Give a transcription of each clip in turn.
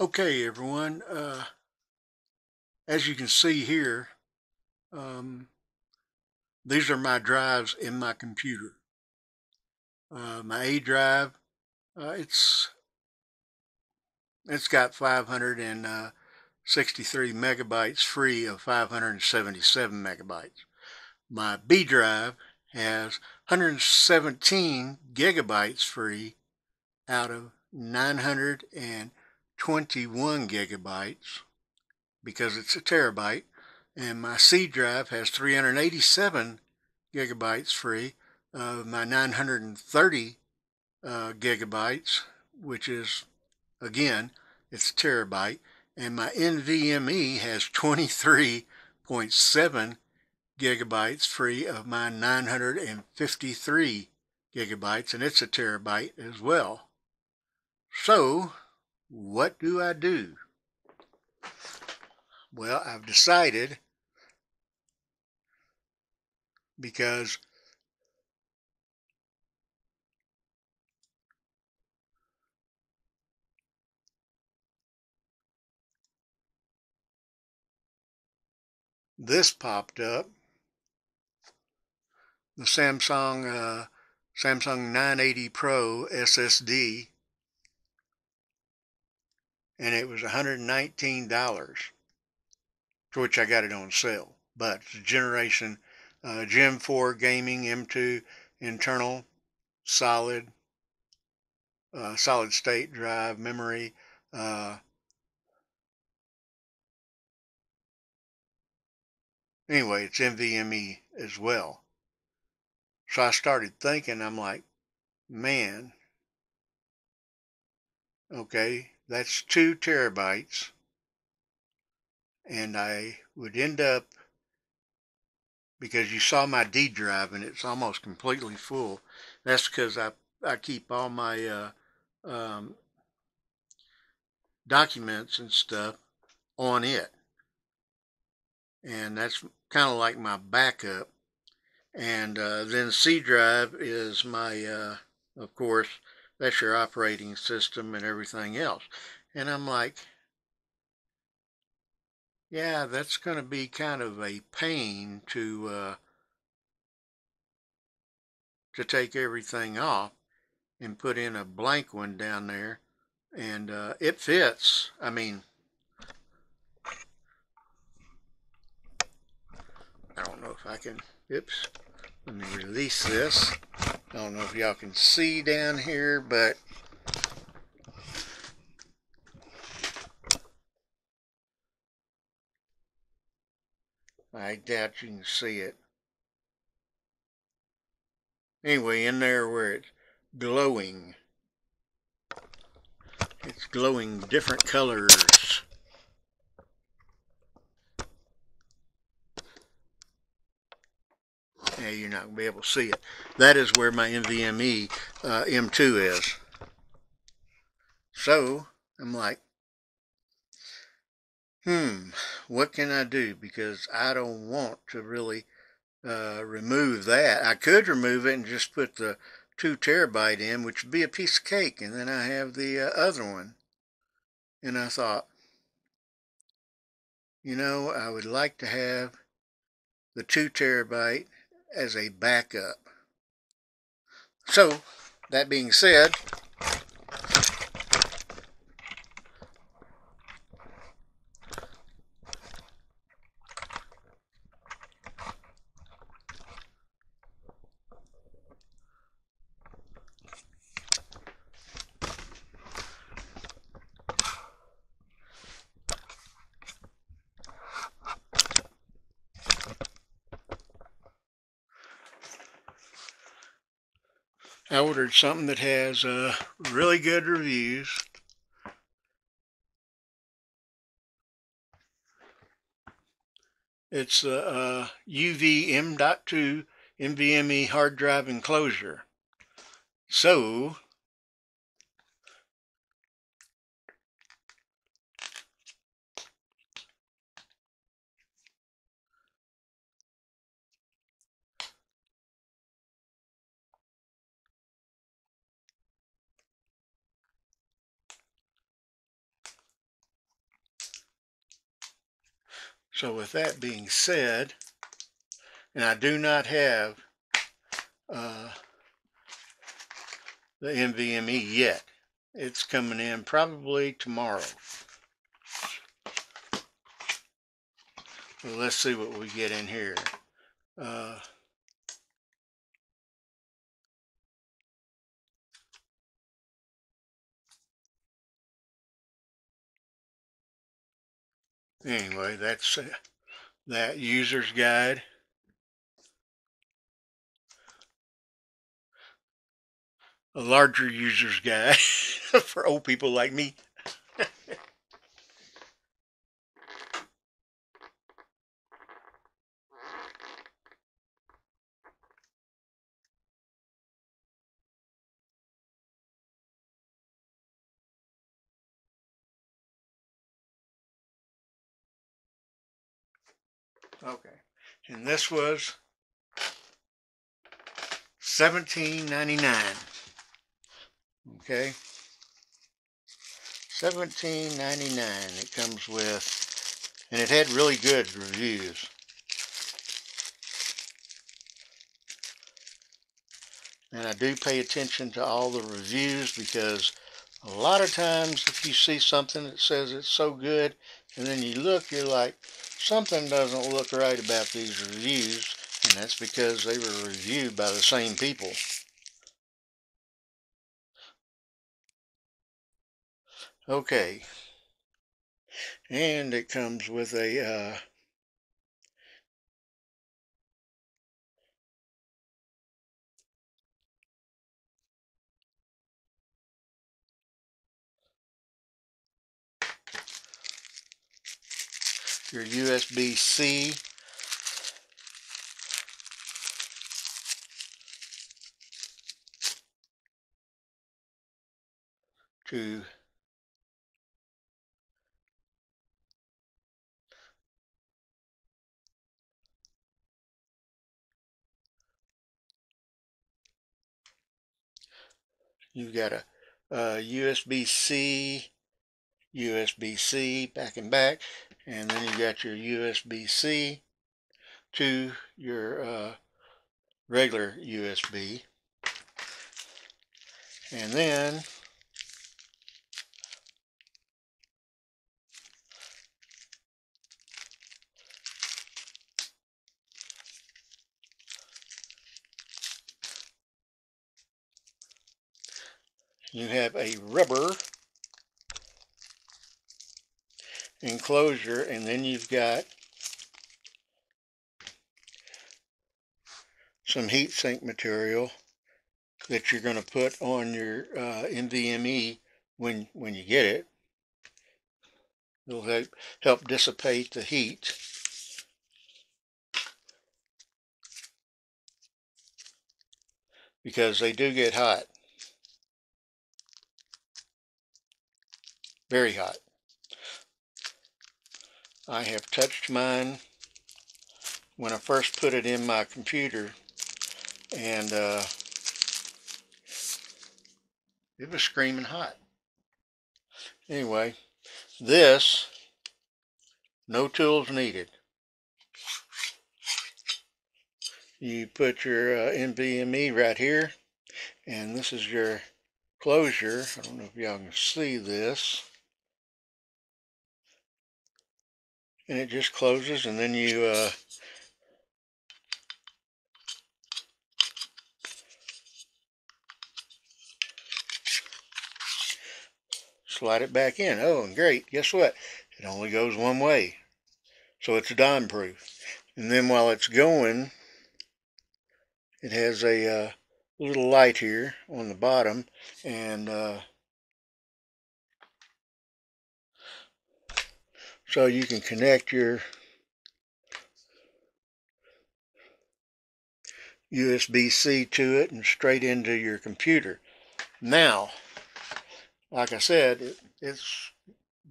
Okay, everyone. Uh, as you can see here, um, these are my drives in my computer. Uh, my A drive, uh, it's it's got 563 megabytes free of 577 megabytes. My B drive has 117 gigabytes free out of 900 and 21 gigabytes because it's a terabyte and my C drive has 387 gigabytes free of my 930 uh, gigabytes which is again it's a terabyte and my NVMe has 23.7 gigabytes free of my 953 gigabytes and it's a terabyte as well. So what do I do? Well, I've decided because this popped up the Samsung uh, Samsung 980 Pro SSD and it was $119 for which I got it on sale. But it's a generation uh, Gen 4 gaming M2 internal solid uh, solid state drive memory. Uh, anyway, it's NVMe as well. So I started thinking, I'm like, man, okay, that's two terabytes. And I would end up, because you saw my D drive and it's almost completely full. That's because I, I keep all my uh, um, documents and stuff on it. And that's kind of like my backup. And uh, then C drive is my, uh, of course, that's your operating system and everything else. And I'm like, yeah, that's going to be kind of a pain to uh, to take everything off and put in a blank one down there. And uh, it fits. I mean, I don't know if I can, oops, let me release this. I don't know if y'all can see down here, but I doubt you can see it. Anyway, in there where it's glowing, it's glowing different colors. Yeah, you're not going to be able to see it. That is where my NVMe uh, M2 is. So, I'm like, hmm, what can I do? Because I don't want to really uh, remove that. I could remove it and just put the two terabyte in, which would be a piece of cake, and then I have the uh, other one. And I thought, you know, I would like to have the two terabyte as a backup. So, that being said, I ordered something that has uh, really good reviews. It's the uh, UV M.2 NVMe hard drive enclosure. So, So with that being said, and I do not have uh, the NVMe yet. It's coming in probably tomorrow. Let's see what we get in here. Uh, anyway, that's uh, that user's guide. A larger user's guide for old people like me. And this was seventeen ninety nine. Okay. Seventeen ninety nine it comes with and it had really good reviews. And I do pay attention to all the reviews because a lot of times if you see something that says it's so good and then you look, you're like, something doesn't look right about these reviews, and that's because they were reviewed by the same people. Okay. And it comes with a uh, your USB-C to you've got a, uh, a USB-C USB-C back and back and then you got your USB-C to your uh, regular USB and then you have a rubber enclosure and then you've got some heat sink material that you're going to put on your uh, NVMe when when you get it. It'll help, help dissipate the heat. Because they do get hot. Very hot. I have touched mine when I first put it in my computer and uh, it was screaming hot. Anyway, this, no tools needed. You put your uh, NVMe right here and this is your closure. I don't know if y'all can see this. And it just closes and then you uh, slide it back in. Oh, and great. Guess what? It only goes one way. So it's dime proof. And then while it's going, it has a uh, little light here on the bottom. And uh, So you can connect your USB-C to it and straight into your computer. Now, like I said, it, it's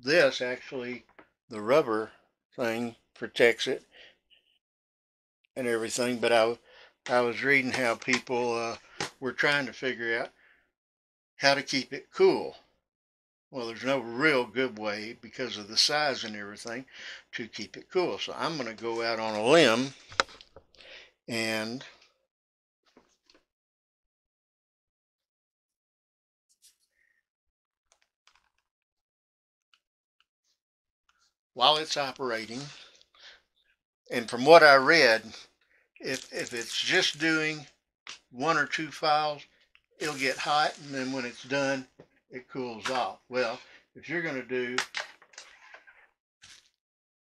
this actually, the rubber thing protects it and everything, but I, I was reading how people uh, were trying to figure out how to keep it cool well, there's no real good way because of the size and everything to keep it cool. So I'm going to go out on a limb and while it's operating, and from what I read, if, if it's just doing one or two files, it'll get hot, and then when it's done, it cools off. Well, if you're going to do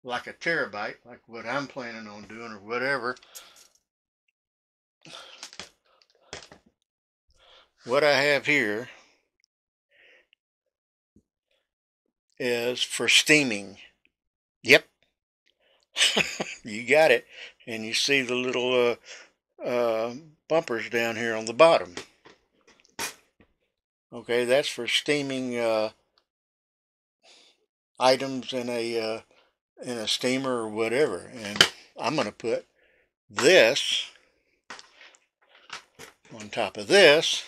like a terabyte, like what I'm planning on doing or whatever, what I have here is for steaming. Yep. you got it. And you see the little uh, uh, bumpers down here on the bottom. Okay, that's for steaming uh, items in a uh, in a steamer or whatever. And I'm going to put this on top of this.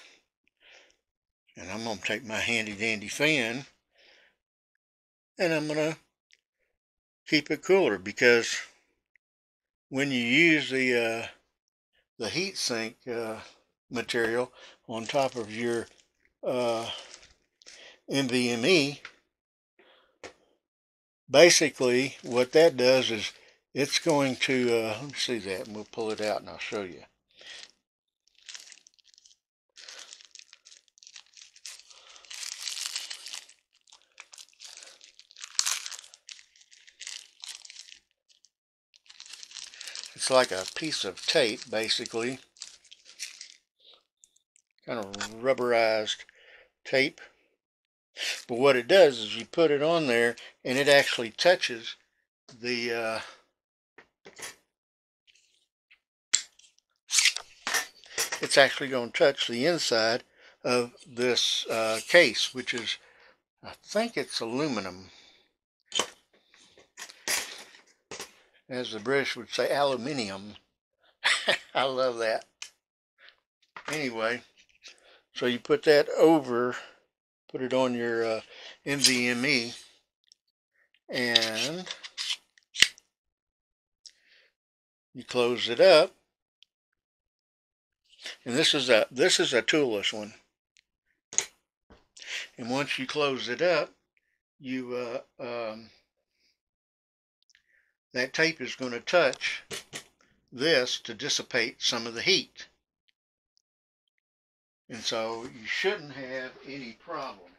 And I'm going to take my handy dandy fan and I'm going to keep it cooler because when you use the uh, the heat sink uh, material on top of your uh, NVMe, basically what that does is it's going to, uh, let me see that, and we'll pull it out and I'll show you. It's like a piece of tape, basically. Kind of rubberized tape. But what it does is you put it on there and it actually touches the uh, it's actually going to touch the inside of this uh, case, which is, I think it's aluminum. As the British would say, aluminium. I love that. Anyway, so you put that over, put it on your uh, NVMe, and you close it up. And this is a this is a toolless one. And once you close it up, you uh, um, that tape is going to touch this to dissipate some of the heat. And so you shouldn't have any problem.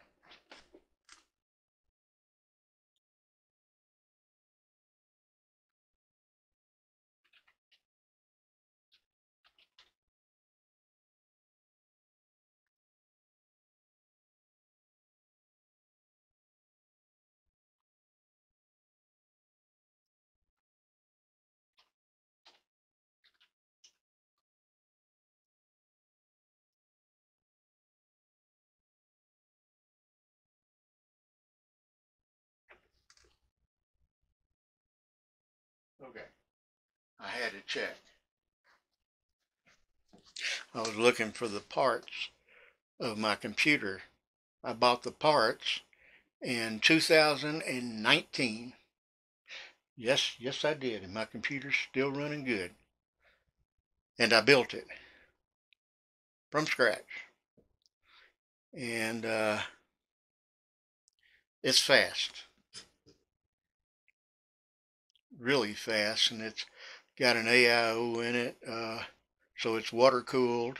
Okay. I had to check. I was looking for the parts of my computer. I bought the parts in 2019. Yes, yes I did. And my computer's still running good. And I built it from scratch. And uh, it's fast really fast and it's got an AIO in it uh, so it's water cooled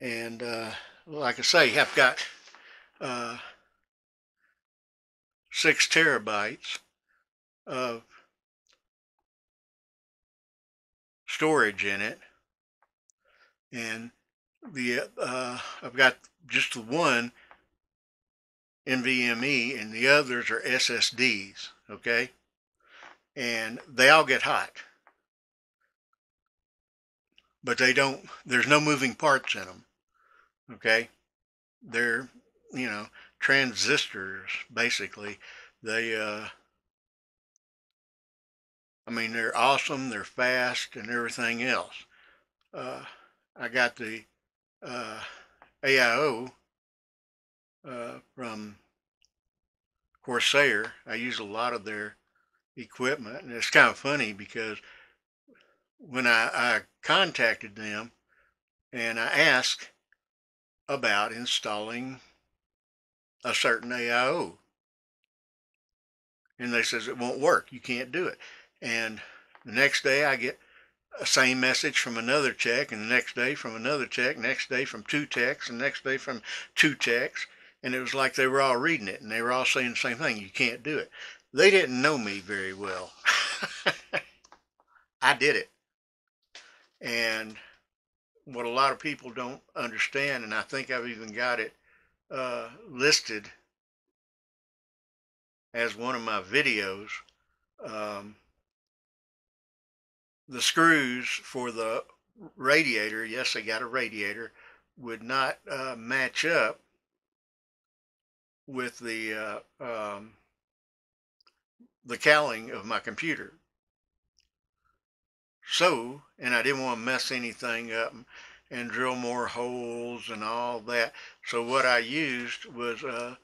and uh, like I say I've got uh, six terabytes of storage in it. And the uh, I've got just the one NVMe and the others are SSDs okay and they all get hot. But they don't, there's no moving parts in them. Okay? They're, you know, transistors, basically. They, uh, I mean, they're awesome, they're fast, and everything else. Uh, I got the uh, AIO uh, from Corsair. I use a lot of their equipment, and it's kind of funny because when I, I contacted them and I asked about installing a certain AIO, and they says it won't work. You can't do it. And the next day I get a same message from another tech, and the next day from another tech, next day from two techs, and next day from two techs. And it was like they were all reading it, and they were all saying the same thing. You can't do it. They didn't know me very well. I did it. And what a lot of people don't understand, and I think I've even got it uh, listed as one of my videos. Um, the screws for the radiator, yes, I got a radiator, would not uh, match up with the uh, um, the cowling of my computer. So, and I didn't want to mess anything up and drill more holes and all that. So what I used was a,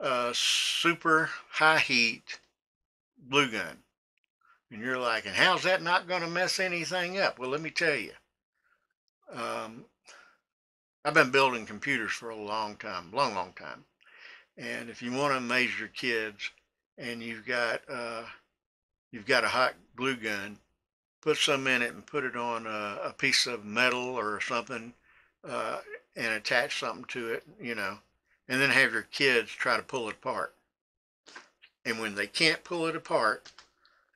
a super high heat blue gun. And you're like, and how's that not going to mess anything up? Well, let me tell you. Um, I've been building computers for a long time, long, long time. And if you want to amaze your kids and you've got uh, you've got a hot glue gun, put some in it and put it on a, a piece of metal or something uh, and attach something to it, you know, and then have your kids try to pull it apart. And when they can't pull it apart,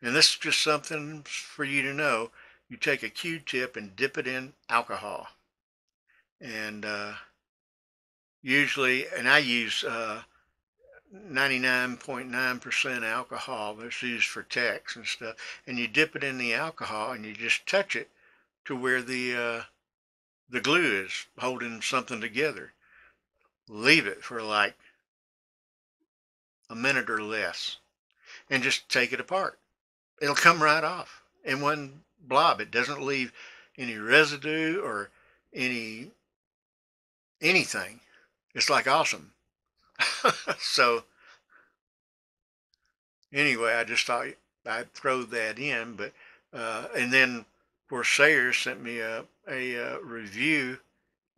and this is just something for you to know. You take a Q-tip and dip it in alcohol. And uh, usually, and I use 99.9% uh, alcohol that's used for techs and stuff. And you dip it in the alcohol and you just touch it to where the uh, the glue is holding something together. Leave it for like a minute or less and just take it apart it'll come right off in one blob. It doesn't leave any residue or any anything. It's like awesome. so anyway, I just thought I'd throw that in, but uh, and then Corsair sent me a a, a uh, review,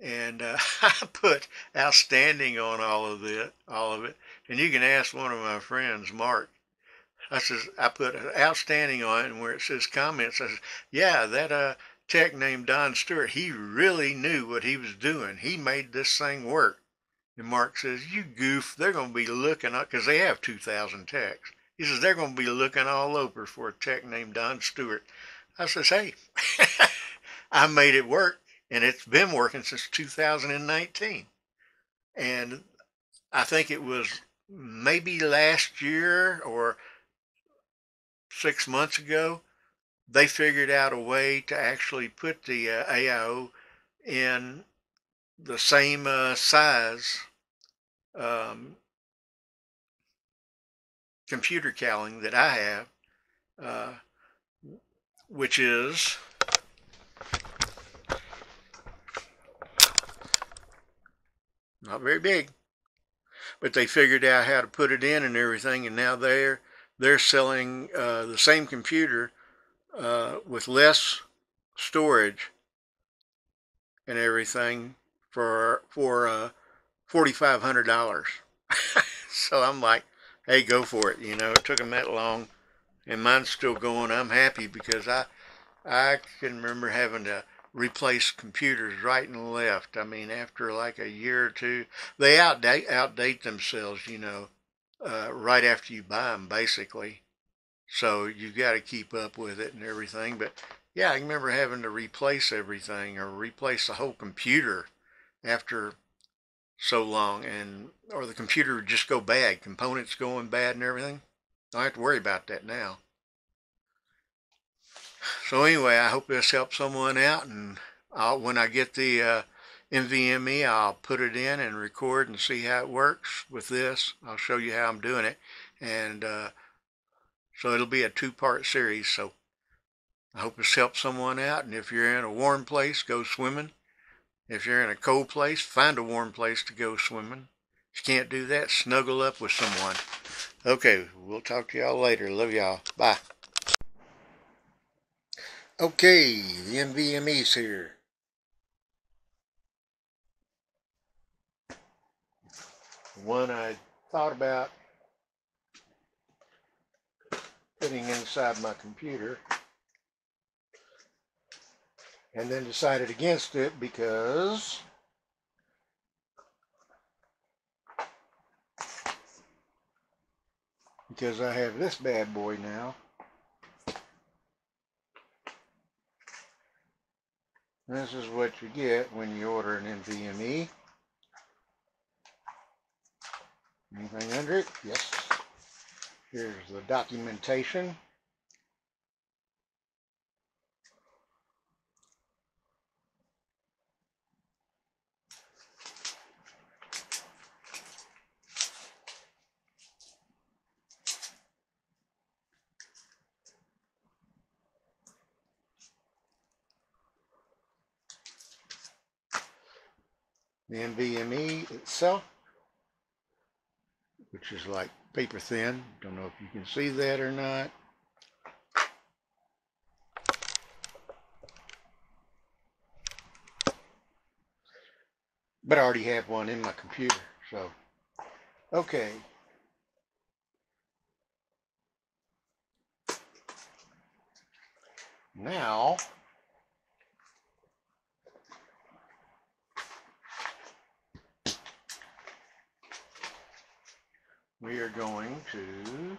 and uh, I put outstanding on all of it, all of it. And you can ask one of my friends, Mark. I says, I put outstanding on it, and where it says comments, I says, yeah, that uh, tech named Don Stewart, he really knew what he was doing. He made this thing work. And Mark says, you goof, they're going to be looking, up because they have 2,000 techs. He says, they're going to be looking all over for a tech named Don Stewart. I says, hey, I made it work, and it's been working since 2019. And I think it was maybe last year or six months ago, they figured out a way to actually put the uh, AIO in the same uh, size um, computer cowling that I have, uh, which is not very big. But they figured out how to put it in and everything, and now they're they're selling uh, the same computer uh, with less storage and everything for for uh, forty five hundred dollars. so I'm like, hey, go for it. You know, it took them that long, and mine's still going. I'm happy because I I can remember having to replace computers right and left. I mean, after like a year or two, they outdate outdate themselves. You know, uh, right after you buy them, basically. So you've got to keep up with it and everything. But yeah, I remember having to replace everything or replace the whole computer after so long, and or the computer would just go bad, components going bad and everything. I don't have to worry about that now. So anyway, I hope this helps someone out, and I'll, when I get the uh, NVMe, I'll put it in and record and see how it works with this. I'll show you how I'm doing it. And uh, so it'll be a two-part series. So I hope this helps someone out. And if you're in a warm place, go swimming. If you're in a cold place, find a warm place to go swimming. If you can't do that, snuggle up with someone. Okay, we'll talk to y'all later. Love y'all. Bye. Okay, the NVMe's here. One I thought about putting inside my computer and then decided against it because because I have this bad boy now. This is what you get when you order an NVMe anything under it? Yes. Here's the documentation the NVMe itself, which is like paper thin. Don't know if you can see that or not. But I already have one in my computer, so okay. Now we are going to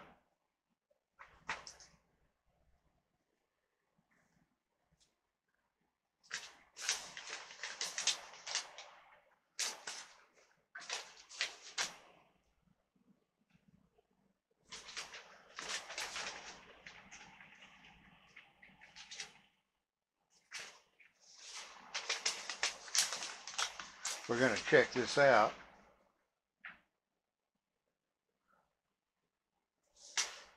we're going to check this out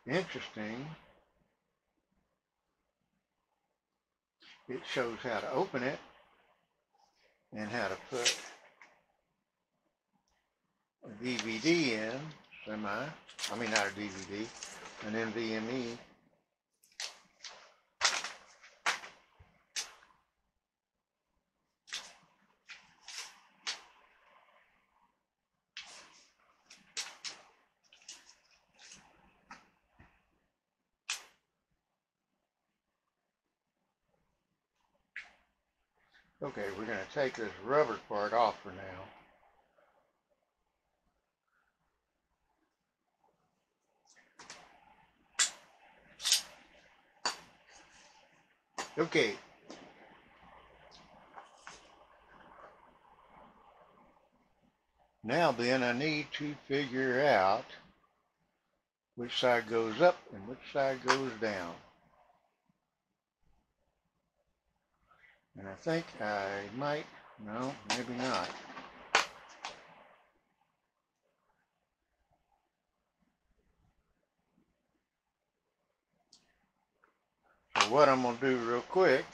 interesting. It shows how to open it and how to put a DVD in, semi, I mean not a DVD, an NVMe. Okay, we're going to take this rubber part off for now. Okay. Now then, I need to figure out which side goes up and which side goes down. And I think I might, no, maybe not. So what I'm going to do real quick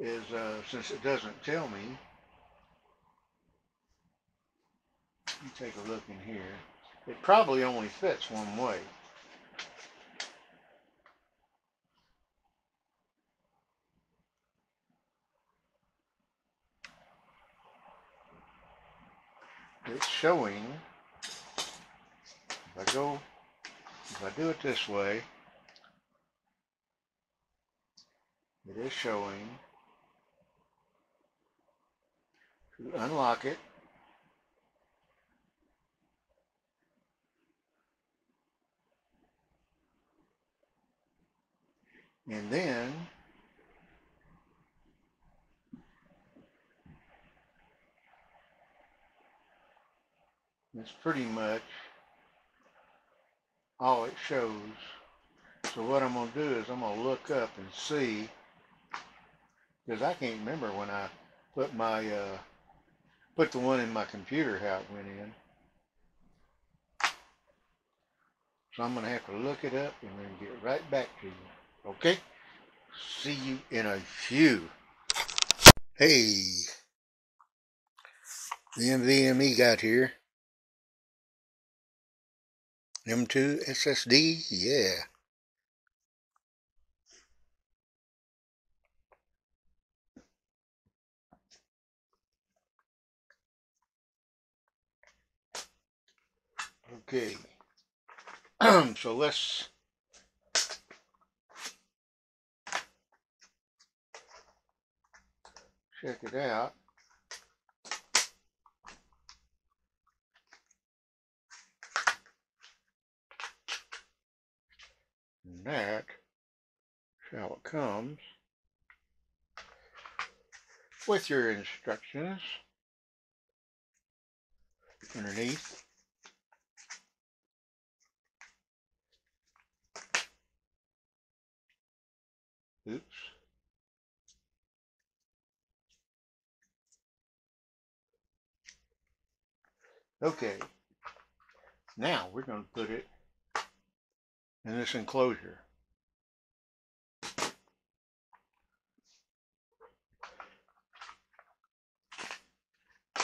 is, uh, since it doesn't tell me, you take a look in here. It probably only fits one way. It's showing, if I go, if I do it this way, it is showing. To unlock it. And then That's pretty much all it shows. So what I'm going to do is I'm going to look up and see, because I can't remember when I put my, uh, put the one in my computer how it went in. So I'm going to have to look it up and then get right back to you. Okay? See you in a few. Hey, the NVMe got here. M2 SSD, yeah. Okay, so let's check it out. And that is how it comes with your instructions underneath. Oops. Okay. Now we're going to put it in this enclosure.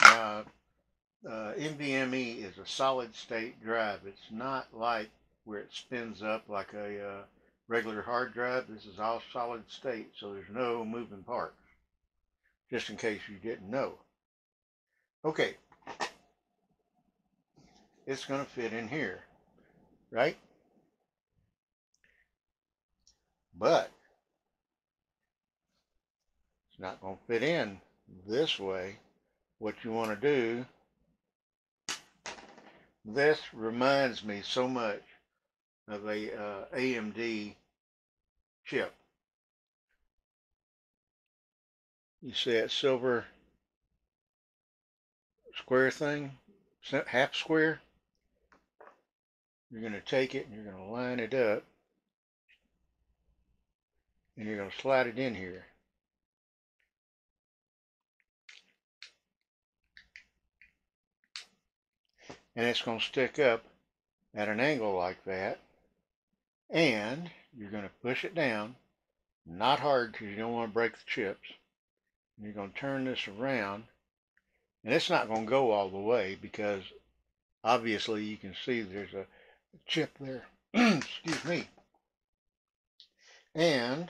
Uh, uh, NVMe is a solid state drive. It's not like where it spins up like a uh, regular hard drive. This is all solid state, so there's no moving parts, just in case you didn't know. Okay, it's going to fit in here, right? But it's not going to fit in this way. What you want to do, this reminds me so much of a uh, AMD chip. You see that silver square thing, half square? You're going to take it and you're going to line it up and you're going to slide it in here. And it's going to stick up at an angle like that. And you're going to push it down, not hard because you don't want to break the chips. And you're going to turn this around. And it's not going to go all the way because obviously you can see there's a chip there. Excuse me. And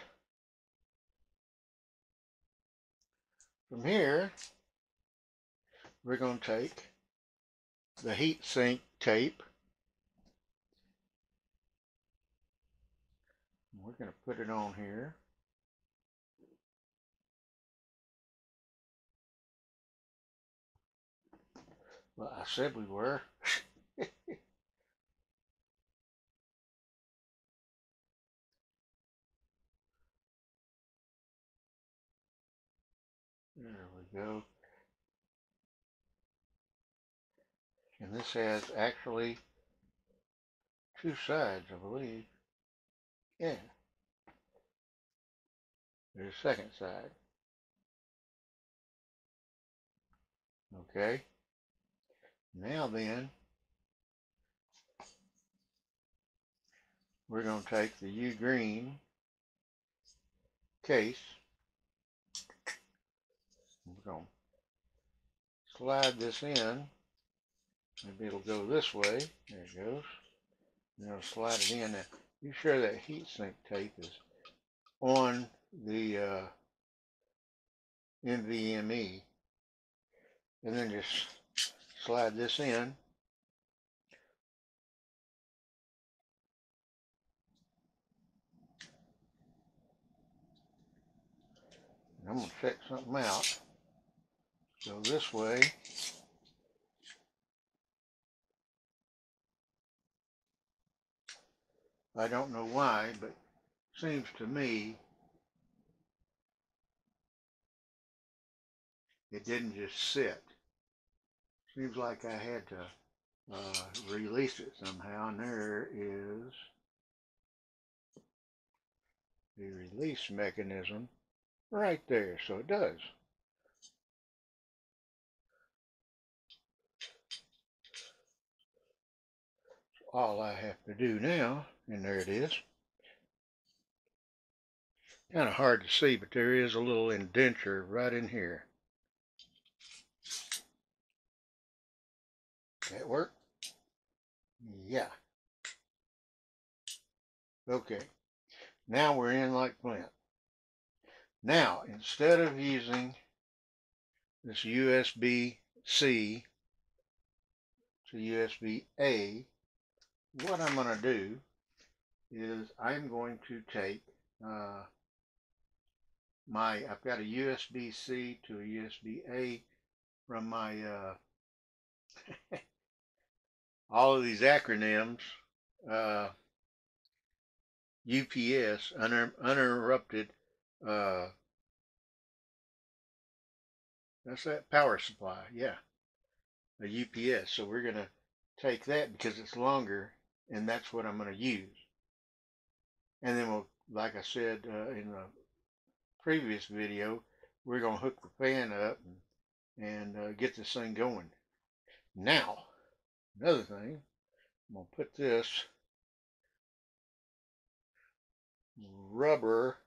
From here, we're going to take the heat sink tape. We're going to put it on here. Well, I said we were. There we go. And this has actually two sides, I believe. Yeah. There's a second side. Okay. Now then, we're going to take the U green case we're going to slide this in. Maybe it'll go this way. There it goes. And it'll slide it in. Now, be sure that heatsink tape is on the uh, NVMe. And then just slide this in. I'm going to check something out. So this way, I don't know why, but seems to me it didn't just sit. Seems like I had to uh, release it somehow, and there is the release mechanism right there. So it does. All I have to do now, and there it is. Kind of hard to see, but there is a little indenture right in here. That work? Yeah. Okay. Now we're in like Flint. Now, instead of using this USB-C to USB-A, what I'm going to do is I'm going to take uh, my, I've got a USB-C to a USB-A from my, uh, all of these acronyms, uh, UPS, uninter uninterrupted, uh, that's that power supply, yeah, a UPS. So we're going to take that because it's longer and that's what I'm going to use. And then we'll, like I said uh, in the previous video, we're going to hook the fan up and, and uh, get this thing going. Now, another thing, I'm going to put this rubber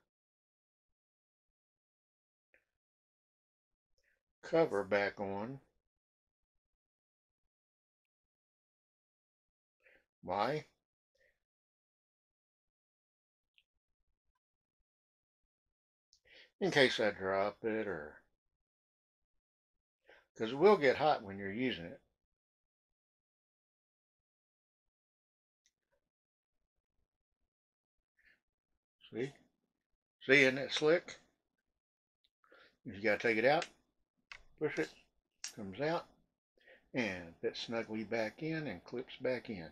cover back on. Why? In case I drop it or because it will get hot when you're using it. See? See, isn't it slick? You got to take it out, push it, comes out, and fits snugly back in and clips back in.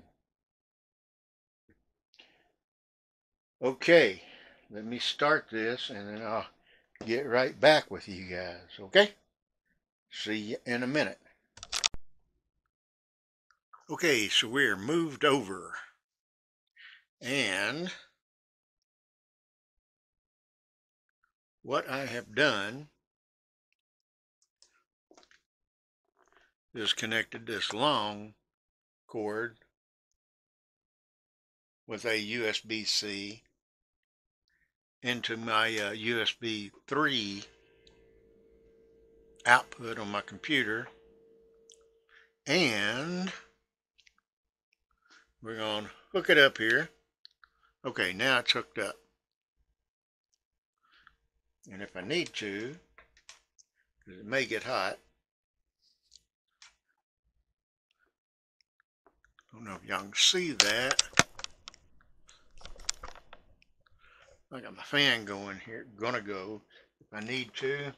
Okay, let me start this and then I'll get right back with you guys, okay? See you in a minute. Okay, so we're moved over and what I have done is connected this long cord with a USB-C into my uh, USB 3 output on my computer. And we're going to hook it up here. Okay now it's hooked up. And if I need to because it may get hot. I don't know if y'all can see that I got my fan going here, gonna go if I need to.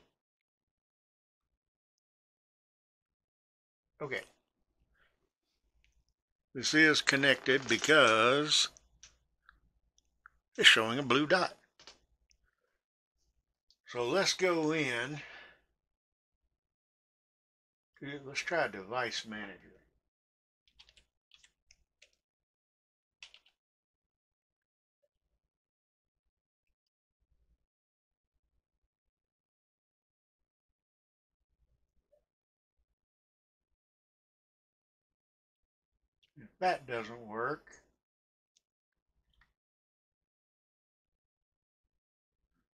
Okay. This is connected because it's showing a blue dot. So let's go in. Let's try device manager. If that doesn't work,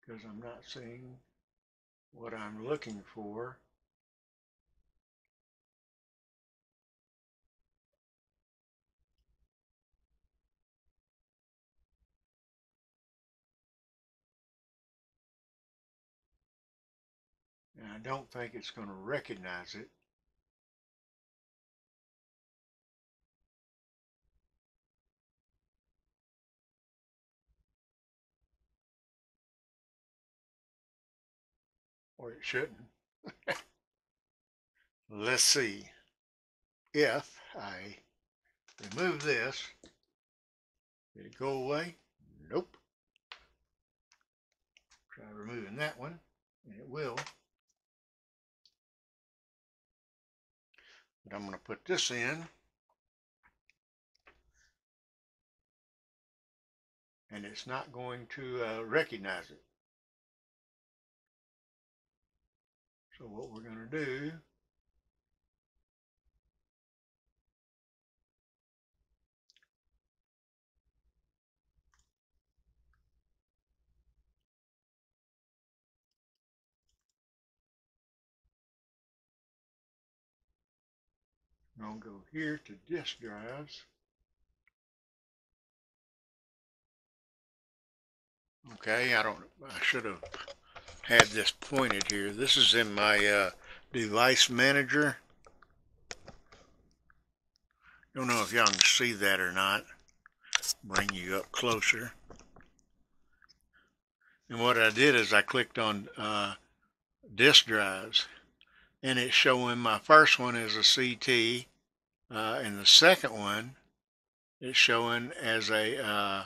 because I'm not seeing what I'm looking for, and I don't think it's going to recognize it. Or it shouldn't. Let's see if I remove this. Did it go away? Nope. Try removing that one, and it will. But I'm going to put this in. And it's not going to uh, recognize it. So what we're going to do We're going to go here to disk drives. Okay, I don't, I should have had this pointed here. This is in my uh, device manager. Don't know if y'all can see that or not. Bring you up closer. And what I did is I clicked on uh, disk drives and it's showing my first one as a CT uh, and the second one is showing as a uh,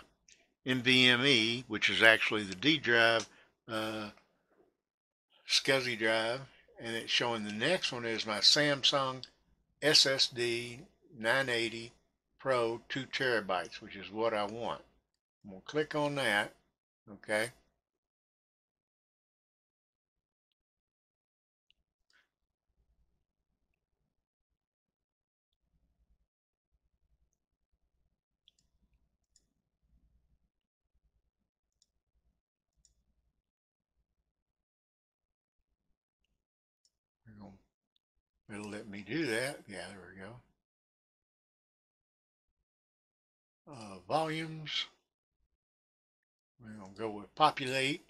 NVMe, which is actually the D drive, uh, SCSI drive, and it's showing the next one is my Samsung SSD 980 Pro 2 terabytes, which is what I want. I'm going to click on that, okay. It'll let me do that. Yeah, there we go. Uh, volumes. We're going to go with populate.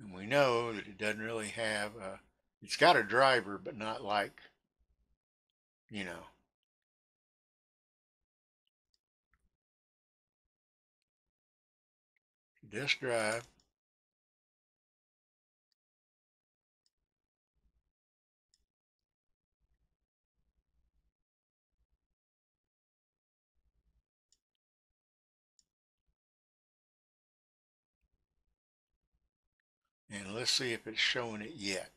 And we know that it doesn't really have, a, it's got a driver, but not like, you know, disk drive. And let's see if it's showing it yet.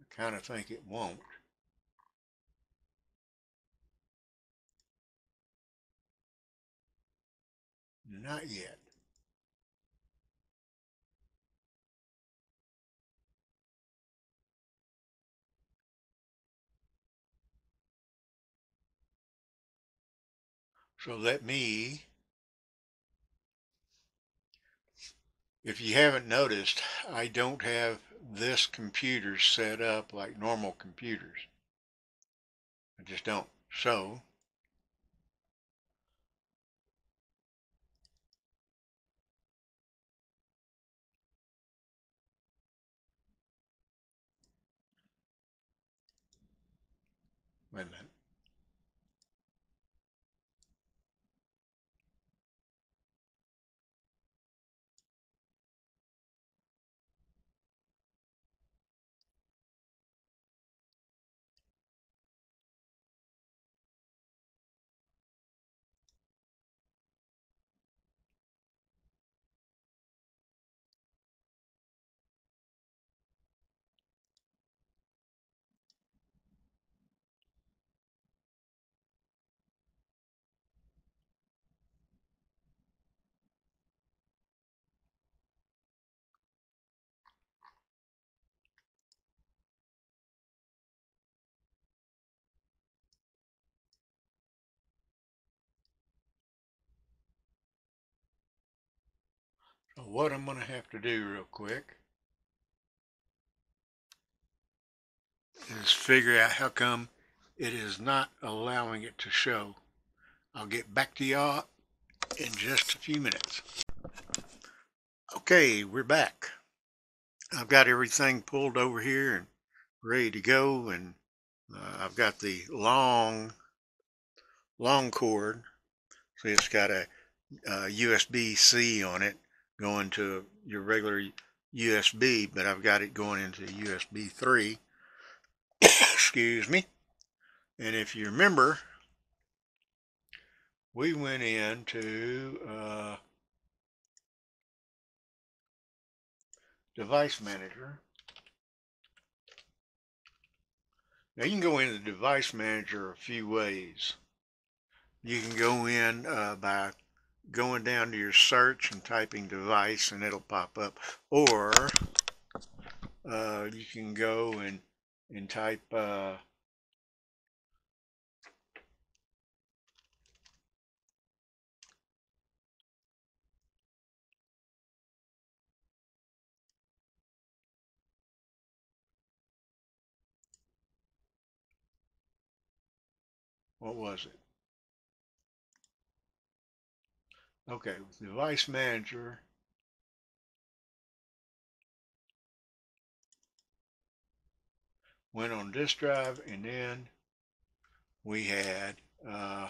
I kind of think it won't. Not yet. So let me, if you haven't noticed, I don't have this computer set up like normal computers. I just don't. So Wait a minute. What I'm going to have to do real quick is figure out how come it is not allowing it to show. I'll get back to y'all in just a few minutes. Okay, we're back. I've got everything pulled over here and ready to go and uh, I've got the long long cord so it's got a, a USB-C on it going to your regular USB, but I've got it going into USB 3. Excuse me. And if you remember, we went into uh, Device Manager. Now you can go into Device Manager a few ways. You can go in uh, by going down to your search and typing device and it'll pop up. Or uh, you can go and and type uh, what was it? Okay, device manager. Went on disk drive and then we had, uh,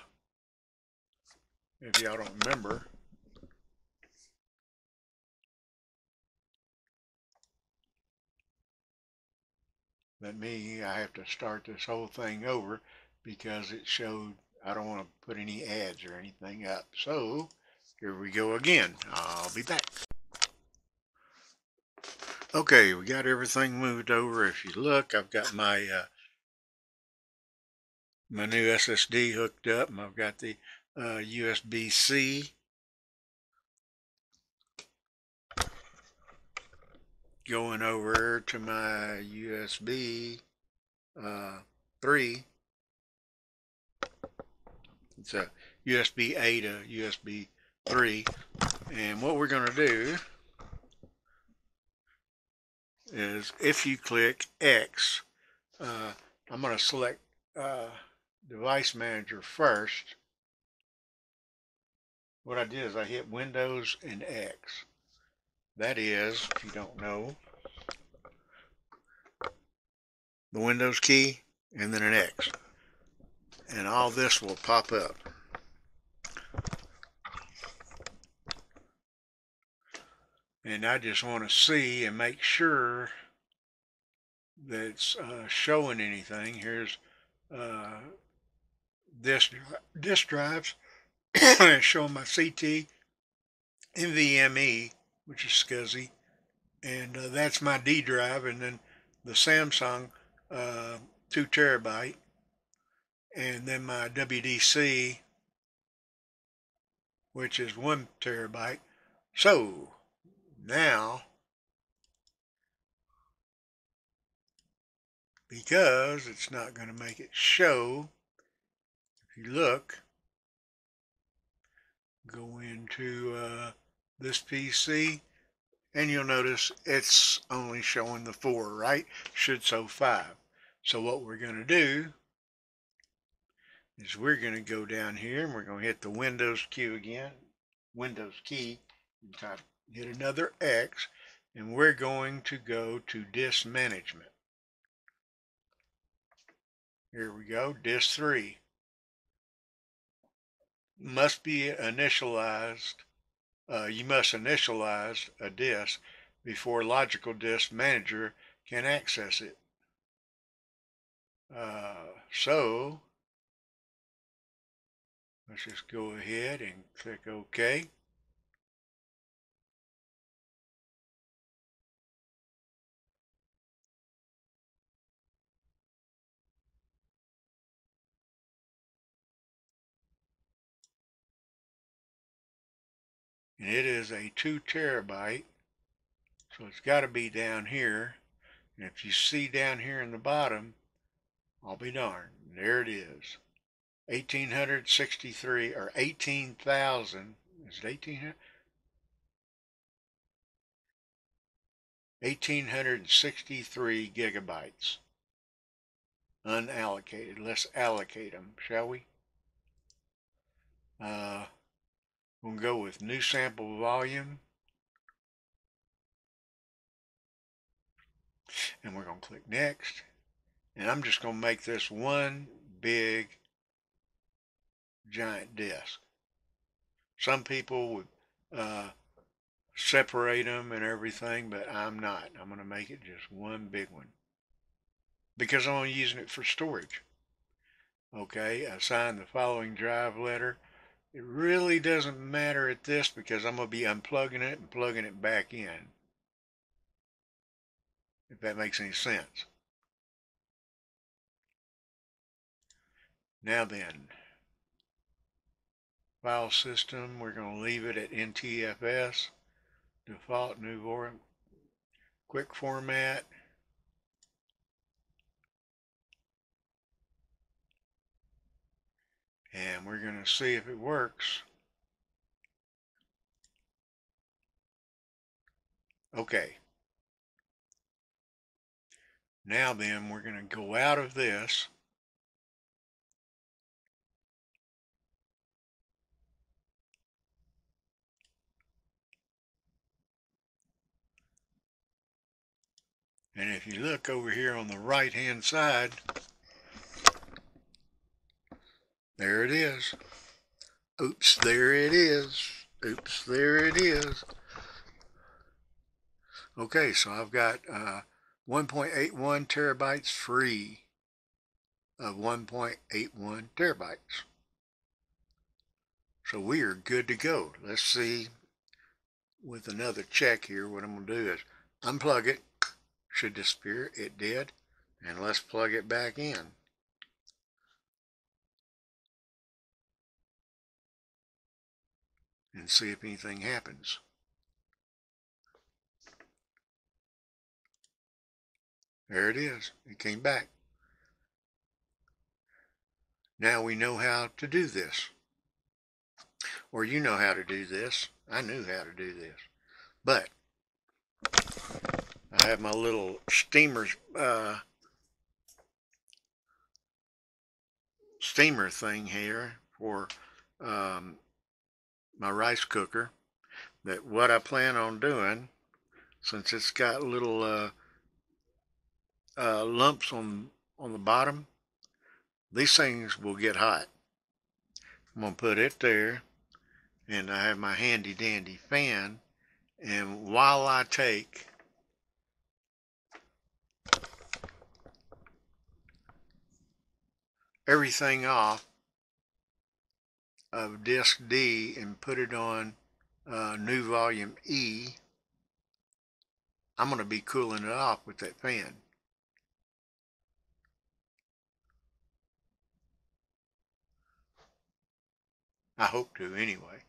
if y'all don't remember, But me, I have to start this whole thing over because it showed I don't want to put any ads or anything up. So here we go again. I'll be back. Okay, we got everything moved over. If you look, I've got my uh, my new SSD hooked up. And I've got the uh, USB-C going over to my USB uh, 3. It's a USB A to USB 3. And what we're going to do is if you click X, uh, I'm going to select uh, Device Manager first. What I did is I hit Windows and X. That is, if you don't know, the Windows key and then an X. And all this will pop up. And I just want to see and make sure that it's uh, showing anything. Here's uh, disk, disk drives showing my CT, NVMe, which is SCSI, and uh, that's my D drive, and then the Samsung uh, two terabyte, and then my WDC, which is one terabyte. So now, because it's not going to make it show, if you look, go into uh, this PC and you'll notice it's only showing the four, right? Should show five. So what we're going to do is we're going to go down here and we're going to hit the Windows key again, Windows key, and type, hit another X, and we're going to go to disk management. Here we go, disk 3. Must be initialized uh, you must initialize a disk before Logical Disk Manager can access it. Uh, so, let's just go ahead and click OK. And it is a two terabyte so it's got to be down here. And if you see down here in the bottom I'll be darned. There it is. 1863 or 18,000 is it 1800 1863 gigabytes. Unallocated. Let's allocate them shall we? Uh We'll go with new sample volume. And we're going to click next. And I'm just going to make this one big giant disk. Some people would uh, separate them and everything, but I'm not. I'm going to make it just one big one because I'm only using it for storage. Okay, assign the following drive letter it really doesn't matter at this because I'm going to be unplugging it and plugging it back in. If that makes any sense. Now then, file system, we're going to leave it at NTFS, default new or quick format. and we're going to see if it works. Okay. Now then, we're going to go out of this. And if you look over here on the right hand side, there it is. Oops, there it is. Oops, there it is. Okay, so I've got uh, 1.81 terabytes free of 1.81 terabytes. So we are good to go. Let's see with another check here what I'm going to do is unplug it. Should disappear. It did. And let's plug it back in. And see if anything happens. There it is. It came back. Now we know how to do this. Or you know how to do this. I knew how to do this. But I have my little steamer uh, steamer thing here for um, my rice cooker that what I plan on doing since it's got little uh, uh, lumps on on the bottom these things will get hot. I'm gonna put it there and I have my handy dandy fan and while I take everything off of disk D and put it on uh, new volume E, I'm going to be cooling it off with that fan. I hope to anyway.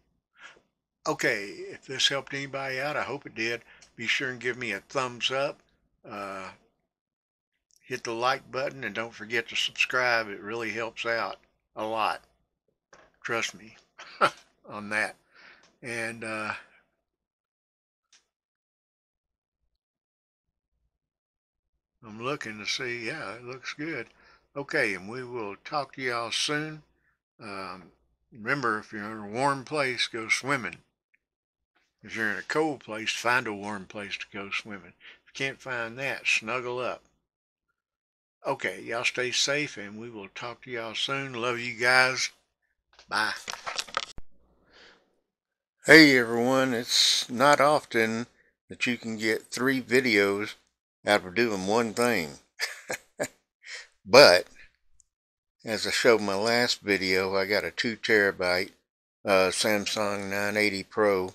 Okay, if this helped anybody out, I hope it did. Be sure and give me a thumbs up. Uh, hit the like button and don't forget to subscribe. It really helps out a lot. Trust me on that. And uh, I'm looking to see, yeah, it looks good. Okay, and we will talk to y'all soon. Um, remember, if you're in a warm place, go swimming. If you're in a cold place, find a warm place to go swimming. If you can't find that, snuggle up. Okay, y'all stay safe and we will talk to y'all soon. Love you guys. Bye. Hey everyone, it's not often that you can get three videos out of doing one thing. but, as I showed my last video, I got a 2 terabyte uh, Samsung 980 Pro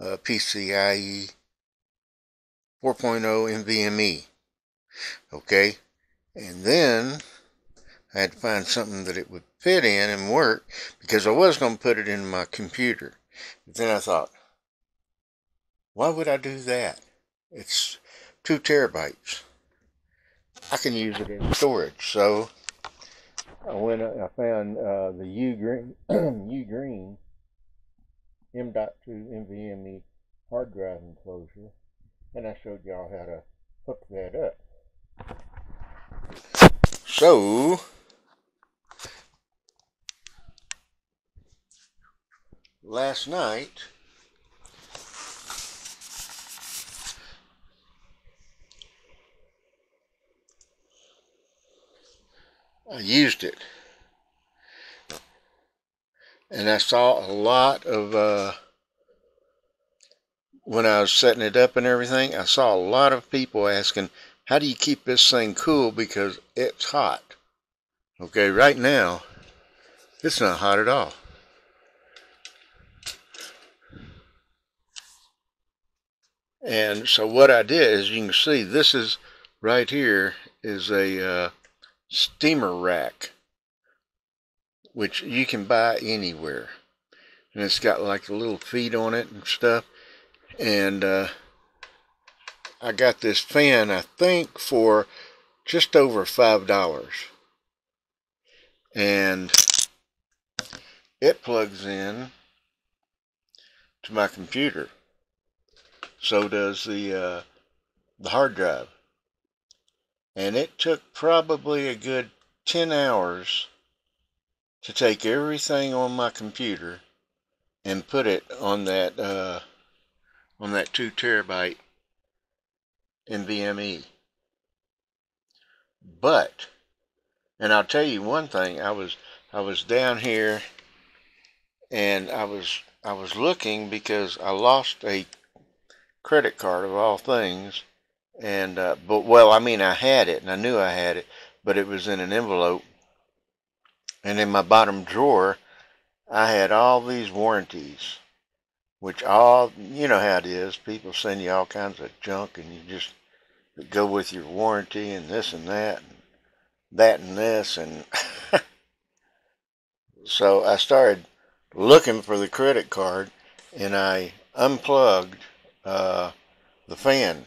uh, PCIe 4.0 NVMe. Okay, and then I had to find something that it would fit in and work because I was going to put it in my computer. But then I thought, why would I do that? It's two terabytes. I can use it in storage. So I went. I found uh, the UGREEN UGREEN M.2 NVMe hard drive enclosure, and I showed y'all how to hook that up. So last night I used it. And I saw a lot of uh, when I was setting it up and everything I saw a lot of people asking how do you keep this thing cool because it's hot? Okay right now it's not hot at all And so what I did, as you can see, this is right here is a uh, steamer rack, which you can buy anywhere. And it's got like a little feet on it and stuff. And uh, I got this fan, I think, for just over $5. And it plugs in to my computer so does the uh, the hard drive. And it took probably a good 10 hours to take everything on my computer and put it on that uh, on that two terabyte NVMe. But, and I'll tell you one thing, I was I was down here and I was I was looking because I lost a credit card of all things. And uh, but well I mean I had it and I knew I had it but it was in an envelope. And in my bottom drawer I had all these warranties which all you know how it is. People send you all kinds of junk and you just go with your warranty and this and that and that and this and so I started looking for the credit card and I unplugged uh, the fan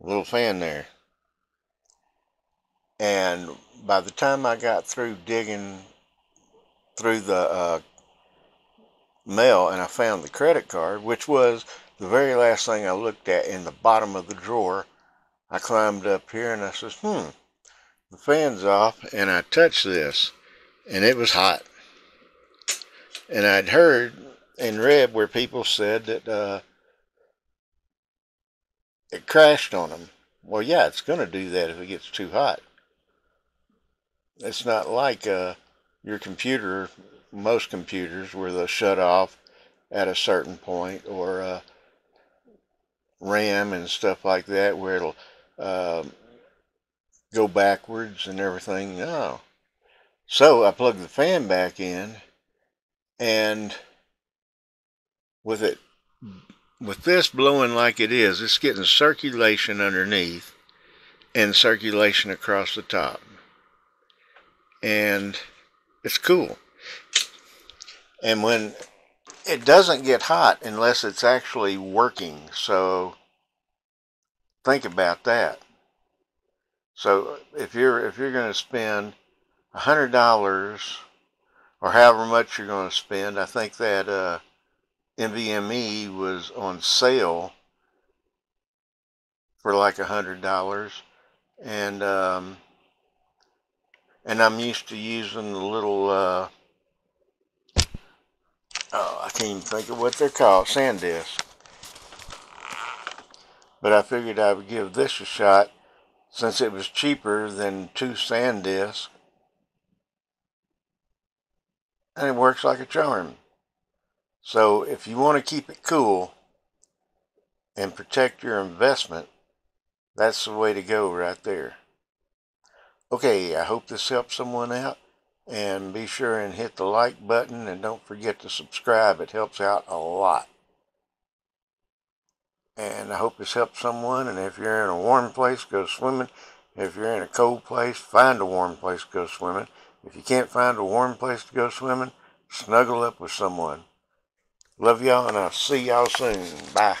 little fan there and by the time I got through digging through the uh, mail and I found the credit card, which was the very last thing I looked at in the bottom of the drawer. I climbed up here and I says, hmm, the fan's off, and I touched this, and it was hot. And I'd heard and read where people said that uh, it crashed on them. Well, yeah, it's going to do that if it gets too hot. It's not like uh, your computer, most computers, where they'll shut off at a certain point, or uh, RAM and stuff like that, where it'll uh, go backwards and everything. No. So I plugged the fan back in, and with it, with this blowing like it is, it's getting circulation underneath and circulation across the top. And it's cool. And when it doesn't get hot unless it's actually working. So think about that. So if you're if you're going to spend a hundred dollars or however much you're going to spend, I think that uh, NVMe was on sale for like a hundred dollars, and um, and I'm used to using the little uh, oh I can't even think of what they're called SanDisk. But I figured I would give this a shot since it was cheaper than two SanDisks. And it works like a charm. So if you want to keep it cool and protect your investment, that's the way to go right there. Okay, I hope this helps someone out. And be sure and hit the like button and don't forget to subscribe. It helps out a lot. And I hope this helps someone. And if you're in a warm place, go swimming. If you're in a cold place, find a warm place to go swimming. If you can't find a warm place to go swimming, snuggle up with someone. Love y'all, and I'll see y'all soon. Bye.